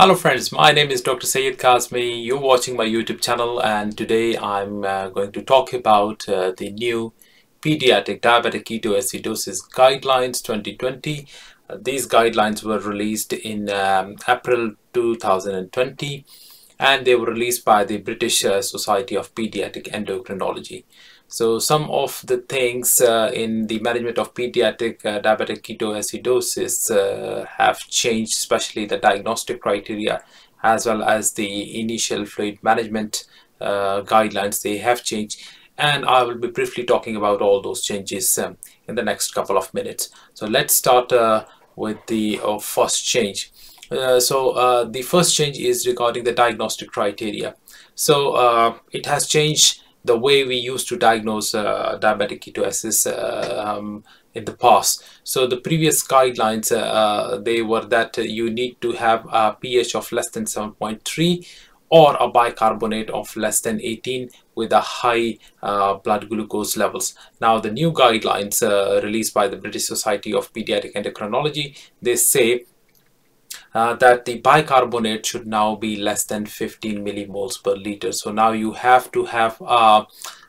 Hello friends, my name is Dr. Syed Kazmi. You're watching my YouTube channel and today I'm uh, going to talk about uh, the new Pediatric Diabetic Ketoacidosis Guidelines 2020. Uh, these guidelines were released in um, April 2020 and they were released by the British uh, Society of Pediatric Endocrinology. So some of the things uh, in the management of pediatric uh, diabetic ketoacidosis uh, have changed, especially the diagnostic criteria as well as the initial fluid management uh, guidelines. They have changed and I will be briefly talking about all those changes um, in the next couple of minutes. So let's start uh, with the uh, first change. so the first change is regarding the diagnostic criteria. So it has changed the way we used to diagnose uh, diabetic ketoacidosis uh, um, in the past. So the previous guidelines, uh, they were that you need to have a pH of less than 7.3 or a bicarbonate of less than 18 with a high uh, blood glucose levels. Now the new guidelines uh, released by the British Society of Pediatric Endocrinology, they say uh, that the bicarbonate should now be less than 15 millimoles per liter. So now you have to have uh,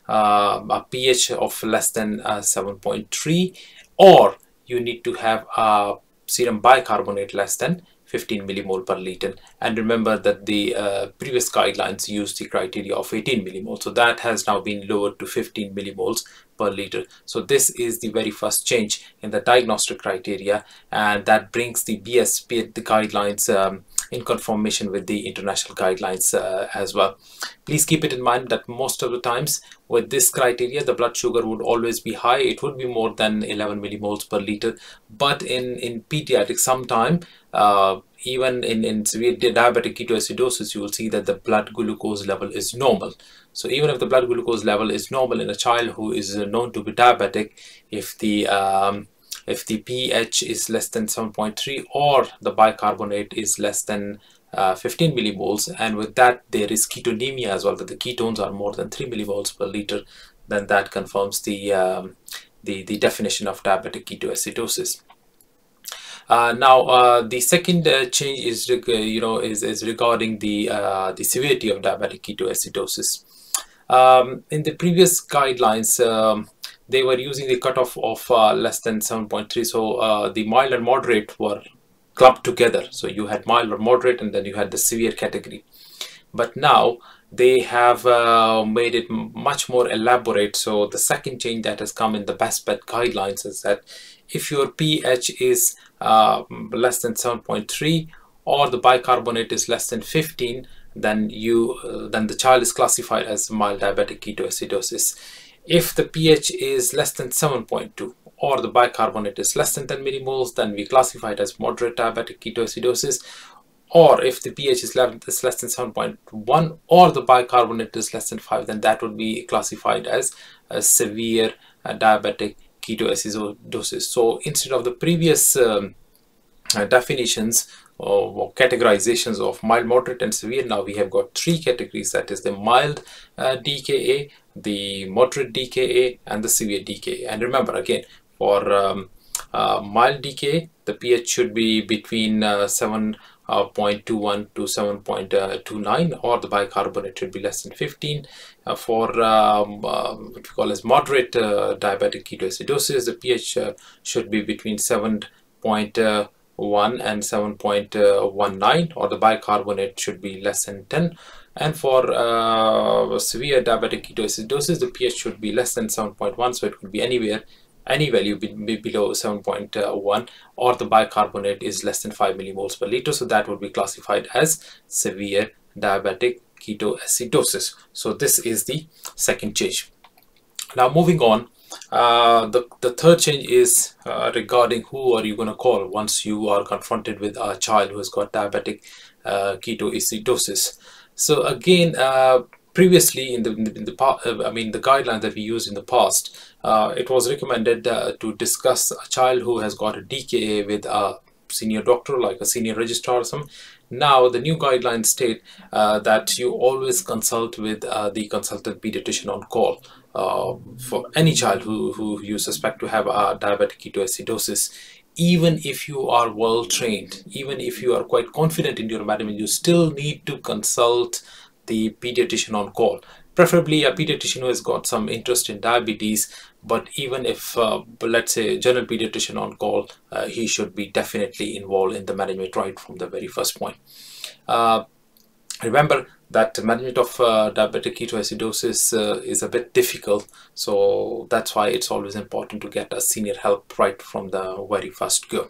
uh, a pH of less than uh, 7.3 or you need to have a serum bicarbonate less than 15 millimole per liter. And remember that the uh, previous guidelines used the criteria of 18 millimoles so that has now been lowered to 15 millimoles per liter. So this is the very first change in the diagnostic criteria and that brings the BSPED guidelines um, in conformation with the international guidelines uh, as well. Please keep it in mind that most of the times with this criteria the blood sugar would always be high. It would be more than 11 millimoles per liter. But in in pediatrics sometime uh, even in, in severe diabetic ketoacidosis you will see that the blood glucose level is normal so even if the blood glucose level is normal in a child who is known to be diabetic if the um, if the pH is less than 7.3 or the bicarbonate is less than uh, 15 millimoles and with that there is ketonemia as well that the ketones are more than 3 millimoles per liter then that confirms the um, the, the definition of diabetic ketoacidosis. Uh, now uh, the second uh, change is you know is, is regarding the uh, the severity of diabetic ketoacidosis. Um, in the previous guidelines um, they were using the cutoff of uh, less than 7.3 so uh, the mild and moderate were clubbed together. So you had mild or moderate and then you had the severe category. But now they have uh, made it much more elaborate so the second change that has come in the BSPED guidelines is that if your pH is uh, less than 7.3 or the bicarbonate is less than 15 then you uh, then the child is classified as mild diabetic ketoacidosis if the pH is less than 7.2 or the bicarbonate is less than 10 millimoles, then we classify it as moderate diabetic ketoacidosis. Or if the pH is less than 7.1 or the bicarbonate is less than 5, then that would be classified as a severe uh, diabetic ketoacidosis. So instead of the previous um, uh, definitions or categorizations of mild, moderate and severe. Now we have got three categories that is the mild uh, DKA, the moderate DKA and the severe DKA. And remember again for um, uh, mild DKA the pH should be between uh, 7 uh, 0.21 to 7.29 or the bicarbonate should be less than 15 uh, for um, uh, what we call as moderate uh, diabetic ketoacidosis. The pH uh, should be between 7.1 and 7.19 or the bicarbonate should be less than 10 and for uh, severe diabetic ketoacidosis the pH should be less than 7.1 so it could be anywhere any value be, be below 7.1 or the bicarbonate is less than 5 millimoles per liter. So that would be classified as severe diabetic ketoacidosis. So this is the second change. Now moving on uh, the, the third change is uh, regarding who are you going to call once you are confronted with a child who has got diabetic uh, ketoacidosis. So again, uh, previously in the, in the, in the uh, I mean the guidelines that we used in the past, it was recommended to discuss a child who has got a DKA with a senior doctor like a senior registrar or some now the new guidelines state uh, that you always consult with uh, the consultant pediatrician on call uh, for any child who, who you suspect to have a diabetic ketoacidosis. Even if you are well trained, even if you are quite confident in your management, you still need to consult the pediatrician on call. Preferably a pediatrician who has got some interest in diabetes, but even if, uh, let's say, general pediatrician on call, uh, he should be definitely involved in the management right from the very first point. Uh, remember that management of uh, diabetic ketoacidosis uh, is a bit difficult so that's why it's always important to get a senior help right from the very first go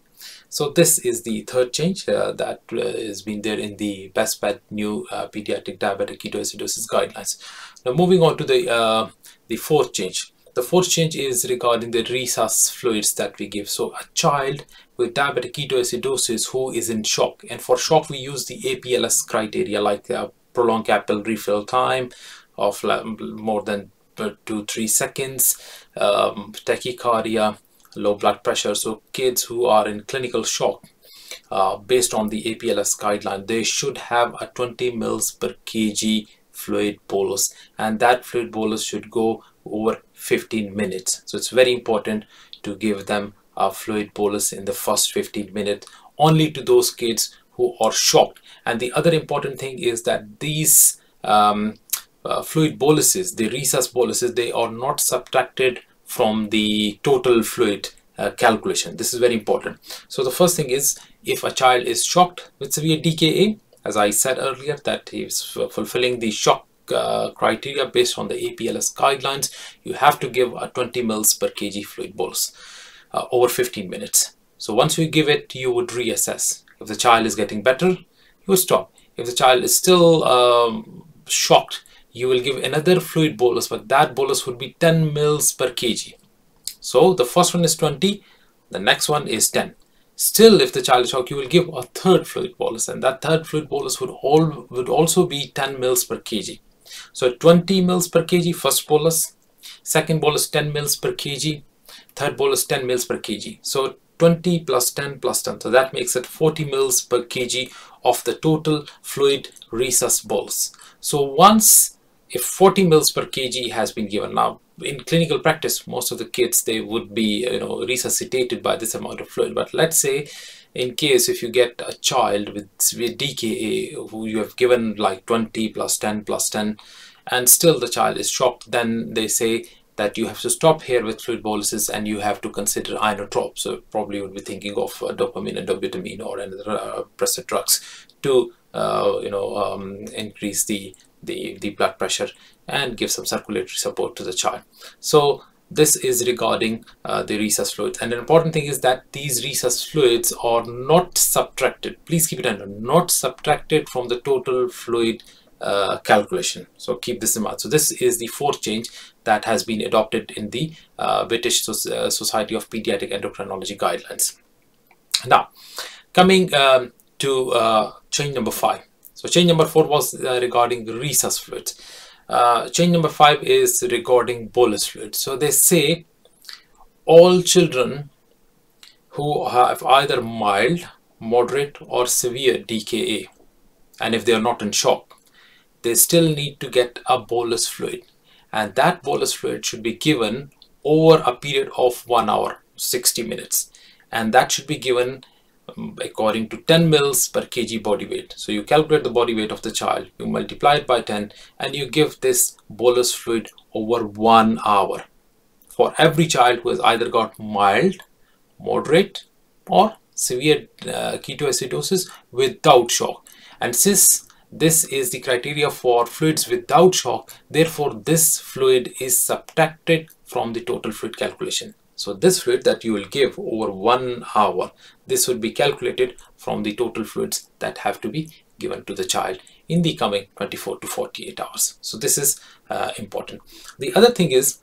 so this is the third change uh, that uh, has been there in the BSPED new uh, pediatric diabetic ketoacidosis guidelines now moving on to the uh, the fourth change the fourth change is regarding the resus fluids that we give. So a child with diabetic ketoacidosis who is in shock. And for shock, we use the APLS criteria like uh, prolonged capillary refill time of more than two, three seconds, um, tachycardia, low blood pressure. So kids who are in clinical shock, uh, based on the APLS guideline, they should have a 20 mils per kg fluid bolus and that fluid bolus should go over 15 minutes. So it's very important to give them a fluid bolus in the first 15 minutes only to those kids who are shocked. And the other important thing is that these um, uh, fluid boluses, the resus boluses, they are not subtracted from the total fluid uh, calculation. This is very important. So the first thing is if a child is shocked with severe DKA, as I said earlier, that is fulfilling the shock uh, criteria based on the APLS guidelines, you have to give a 20 mils per kg fluid bolus uh, over 15 minutes. So once you give it, you would reassess. If the child is getting better, you stop. If the child is still um, shocked, you will give another fluid bolus, but that bolus would be 10 mils per kg. So the first one is 20, the next one is 10. Still, if the child is shocked, you will give a third fluid bolus, and that third fluid bolus would all would also be 10 mils per kg. So 20 mils per kg first bolus, second bolus 10 mils per kg, third bolus 10 mils per kg. So 20 plus 10 plus 10. So that makes it 40 mils per kg of the total fluid resus bolus. So once if 40 mils per kg has been given now in clinical practice most of the kids they would be you know resuscitated by this amount of fluid. But let's say in case if you get a child with severe DKA who you have given like 20 plus 10 plus 10 and still the child is shocked then they say that you have to stop here with fluid boluses and you have to consider inotrope. So probably you would be thinking of uh, dopamine and dobutamine or another uh, drugs to uh, you know um, increase the, the the blood pressure and give some circulatory support to the child. So this is regarding uh, the resus fluids. And an important thing is that these resus fluids are not subtracted. Please keep it mind not subtracted from the total fluid uh, calculation. So keep this in mind. So this is the fourth change that has been adopted in the uh, British so uh, Society of Pediatric Endocrinology guidelines. Now coming um, to uh, change number five so change number four was uh, regarding the resus fluids uh, change number five is regarding bolus fluid. So they say all children who have either mild, moderate or severe DKA and if they are not in shock, they still need to get a bolus fluid. And that bolus fluid should be given over a period of one hour, 60 minutes. And that should be given according to 10 mils per kg body weight. So you calculate the body weight of the child, you multiply it by 10 and you give this bolus fluid over one hour for every child who has either got mild, moderate or severe uh, ketoacidosis without shock. And since this is the criteria for fluids without shock, therefore this fluid is subtracted from the total fluid calculation. So this fluid that you will give over one hour, this would be calculated from the total fluids that have to be given to the child in the coming 24 to 48 hours. So this is uh, important. The other thing is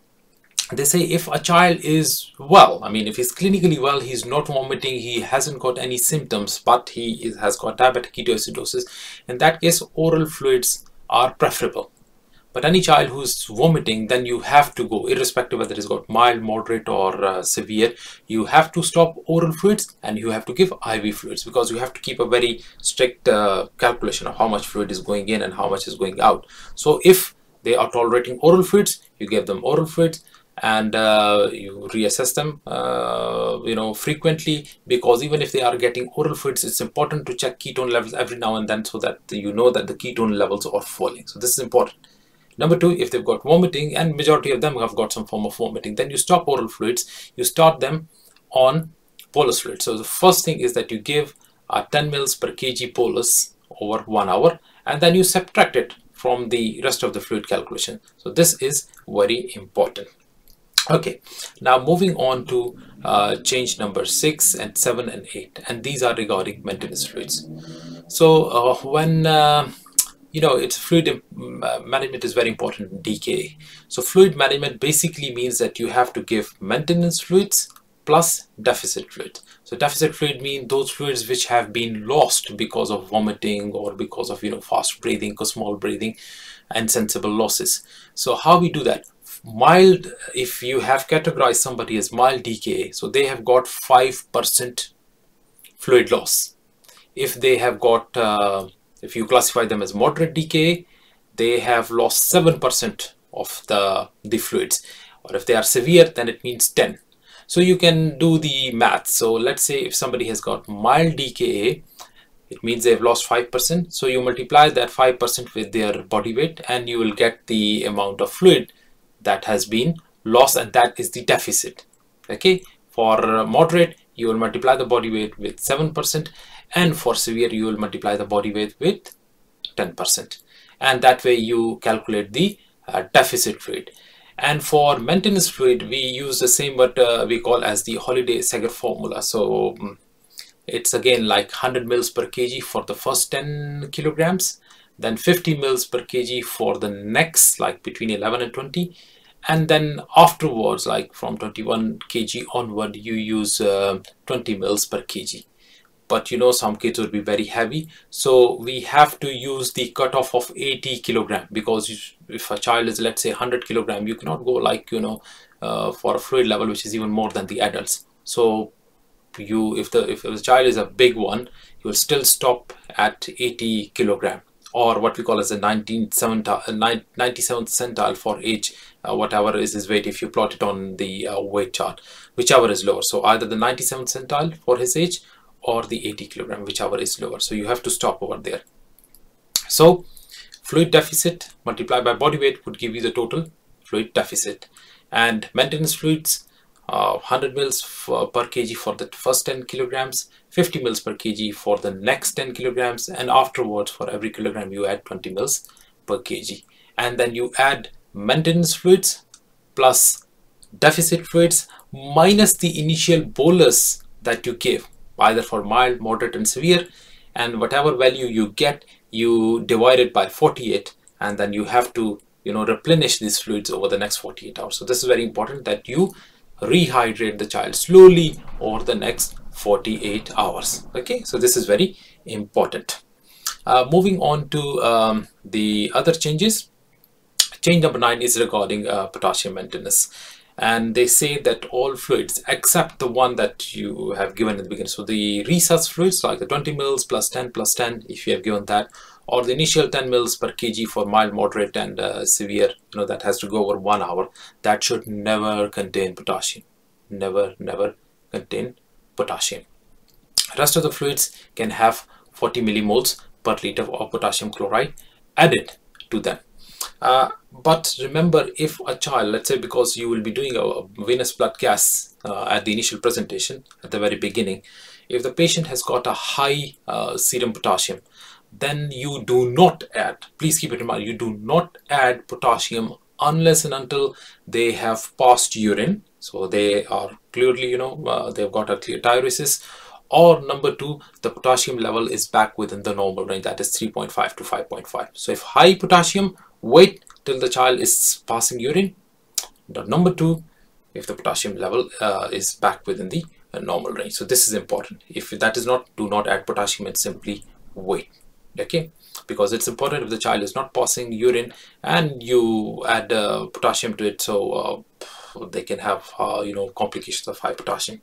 they say if a child is well, I mean if he's clinically well, he's not vomiting, he hasn't got any symptoms, but he is, has got diabetic ketoacidosis, in that case oral fluids are preferable but any child who's vomiting, then you have to go, irrespective whether it's got mild, moderate or uh, severe, you have to stop oral fluids and you have to give IV fluids because you have to keep a very strict uh, calculation of how much fluid is going in and how much is going out. So if they are tolerating oral fluids, you give them oral fluids and uh, you reassess them uh, you know frequently because even if they are getting oral fluids it's important to check ketone levels every now and then so that you know that the ketone levels are falling so this is important number two if they've got vomiting and majority of them have got some form of vomiting then you stop oral fluids you start them on bolus fluid so the first thing is that you give a 10 mils per kg bolus over one hour and then you subtract it from the rest of the fluid calculation. So this is very important. Okay now moving on to uh, change number six and seven and eight and these are regarding maintenance fluids. So uh, when uh, you know it's fluid uh, management is very important in DKA so fluid management basically means that you have to give maintenance fluids plus deficit fluid. So deficit fluid means those fluids which have been lost because of vomiting or because of you know fast breathing or small breathing insensible losses. So how we do that? Mild if you have categorized somebody as mild DKA so they have got 5% fluid loss. If they have got uh, if you classify them as moderate DKA they have lost 7% of the the fluids. Or if they are severe then it means 10 so you can do the math. So let's say if somebody has got mild DKA it means they've lost 5% so you multiply that 5% with their body weight and you will get the amount of fluid that has been lost and that is the deficit. Okay? For uh, moderate you will multiply the body weight with 7% and for severe you will multiply the body weight with 10% and that way you calculate the uh, deficit fluid and for maintenance fluid we use the same what uh, we call as the Holliday-Segar formula. So um, it's again like 100 mils per kg for the first 10 kilograms then 50 mils per kg for the next like between 11 and 20 and then afterwards like from 21 kg onward you use uh, 20 mils per kg but you know some kids would be very heavy. So we have to use the cutoff of 80 kilogram because if a child is let's say 100 kilogram you cannot go like you know uh, for a fluid level which is even more than the adults. So you if the if the child is a big one you will still stop at 80 kilogram or what we call as a 97th centile for age uh, whatever is his weight if you plot it on the uh, weight chart whichever is lower. So either the 97th centile for his age or the 80 kilogram whichever is lower. So you have to stop over there. So fluid deficit multiplied by body weight would give you the total fluid deficit. And maintenance fluids uh, 100 mils for, per kg for the first 10 kilograms 50 mils per kg for the next 10 kilograms and afterwards for every kilogram you add 20 mils per kg. And then you add maintenance fluids plus deficit fluids minus the initial bolus that you give either for mild moderate and severe and whatever value you get you divide it by 48 and then you have to you know replenish these fluids over the next 48 hours. So this is very important that you rehydrate the child slowly over the next 48 hours. Okay? So this is very important. Uh, moving on to um, the other changes. Change number nine is regarding uh, potassium maintenance and they say that all fluids except the one that you have given at the beginning. So the resus fluids like the 20 mils plus 10 plus 10 if you have given that or the initial 10 mils per kg for mild moderate and uh, severe you know that has to go over one hour that should never contain potassium. Never never contain potassium. Rest of the fluids can have 40 millimoles per liter of potassium chloride added to them uh, but remember if a child let's say because you will be doing a venous blood gas uh, at the initial presentation at the very beginning if the patient has got a high uh, serum potassium then you do not add please keep it in mind you do not add potassium unless and until they have passed urine. So they are clearly you know uh, they've got a clear diuresis or number two the potassium level is back within the normal range that is 3.5 to 5.5 so if high potassium wait till the child is passing urine. The number two if the potassium level uh, is back within the uh, normal range. So this is important. If that is not do not add potassium and simply wait okay? Because it's important if the child is not passing urine and you add uh, potassium to it so uh, they can have uh, you know complications of high potassium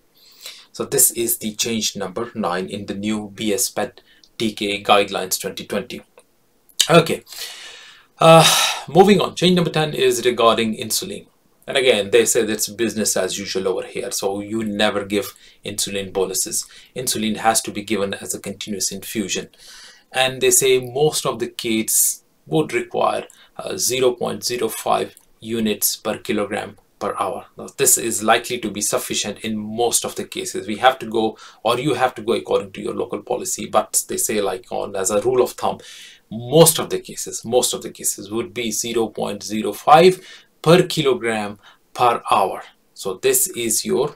so this is the change number nine in the new BSPED DKA guidelines 2020 okay. Uh, moving on. Change number 10 is regarding insulin. And again they say that's business as usual over here. So you never give insulin boluses. Insulin has to be given as a continuous infusion. And they say most of the kids would require uh, 0.05 units per kilogram per hour. Now, this is likely to be sufficient in most of the cases. We have to go, or you have to go according to your local policy, but they say like on as a rule of thumb, most of the cases, most of the cases would be 0.05 per kilogram per hour. So this is your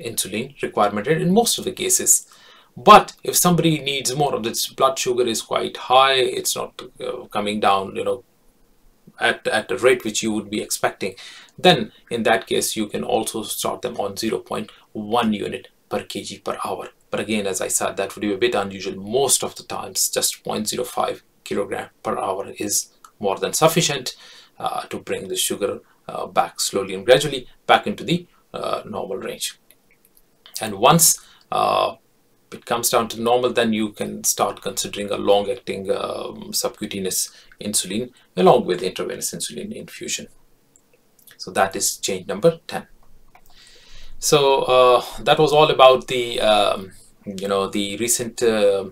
insulin requirement in most of the cases. But if somebody needs more of this blood sugar is quite high, it's not uh, coming down, you know, at, at the rate which you would be expecting, then in that case, you can also start them on 0.1 unit per kg per hour. But again, as I said, that would be a bit unusual. Most of the times, just 0.05 kilogram per hour is more than sufficient uh, to bring the sugar uh, back slowly and gradually back into the uh, normal range. And once uh, it comes down to normal, then you can start considering a long-acting um, subcutaneous insulin along with intravenous insulin infusion. So that is change number 10. So uh, that was all about the, um, you know, the recent uh,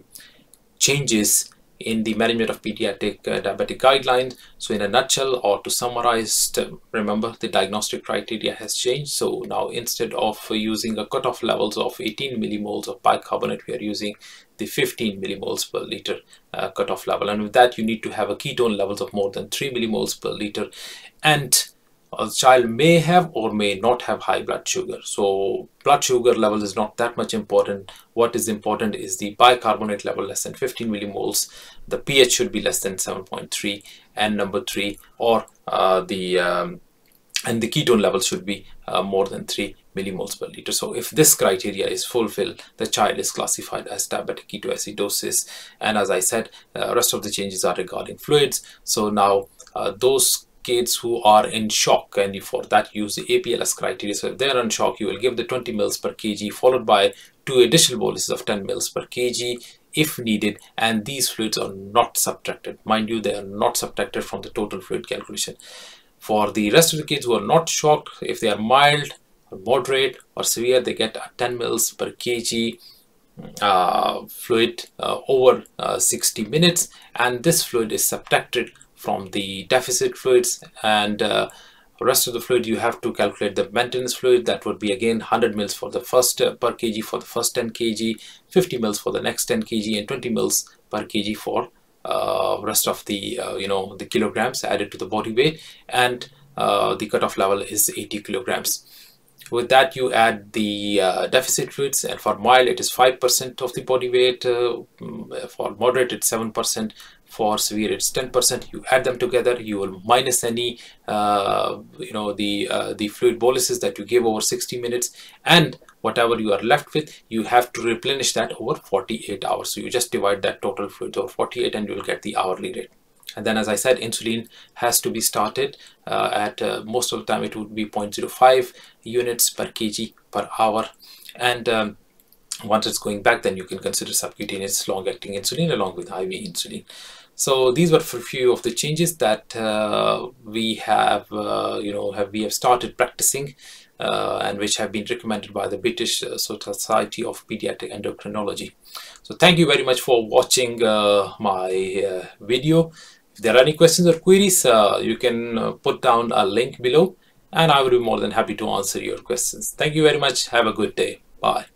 changes in the management of pediatric uh, diabetic guidelines. So in a nutshell or to summarize, remember the diagnostic criteria has changed. So now instead of using a cutoff levels of 18 millimoles of bicarbonate, we are using the 15 millimoles per liter uh, cutoff level. And with that, you need to have a ketone levels of more than 3 millimoles per liter. And a child may have or may not have high blood sugar. So blood sugar level is not that much important. What is important is the bicarbonate level less than 15 millimoles. The pH should be less than 7.3 and number three or uh, the um, and the ketone level should be uh, more than 3 millimoles per liter. So if this criteria is fulfilled, the child is classified as diabetic ketoacidosis. And as I said, uh, rest of the changes are regarding fluids. So now uh, those kids who are in shock and for that use the APLS criteria. So if they're in shock, you will give the 20 mils per kg followed by two additional boluses of 10 mils per kg if needed and these fluids are not subtracted. Mind you, they are not subtracted from the total fluid calculation. For the rest of the kids who are not shocked, if they are mild, or moderate or severe, they get 10 mils per kg uh, fluid uh, over uh, 60 minutes and this fluid is subtracted from the deficit fluids and uh, rest of the fluid you have to calculate the maintenance fluid. That would be again 100 mils for the first uh, per kg for the first 10 kg 50 mils for the next 10 kg and 20 mils per kg for uh, rest of the uh, you know the kilograms added to the body weight. And uh, the cutoff level is 80 kilograms. With that you add the uh, deficit fluids and for mild it is 5% of the body weight uh, mm, for moderate it's 7% for severe it's 10% you add them together you will minus any uh, you know the uh, the fluid boluses that you gave over 60 minutes. And whatever you are left with you have to replenish that over 48 hours. So you just divide that total fluid over 48 and you will get the hourly rate. And then as I said insulin has to be started uh, at uh, most of the time it would be 0.05 units per kg per hour. And um, once it's going back then you can consider subcutaneous long-acting insulin along with IV insulin so these were for a few of the changes that uh, we have uh, you know have we have started practicing uh, and which have been recommended by the British uh, Society of Pediatric Endocrinology. So thank you very much for watching uh, my uh, video. If there are any questions or queries you can put down a link below and I will be more than happy to answer your questions. Thank you very much. Have a good day. Bye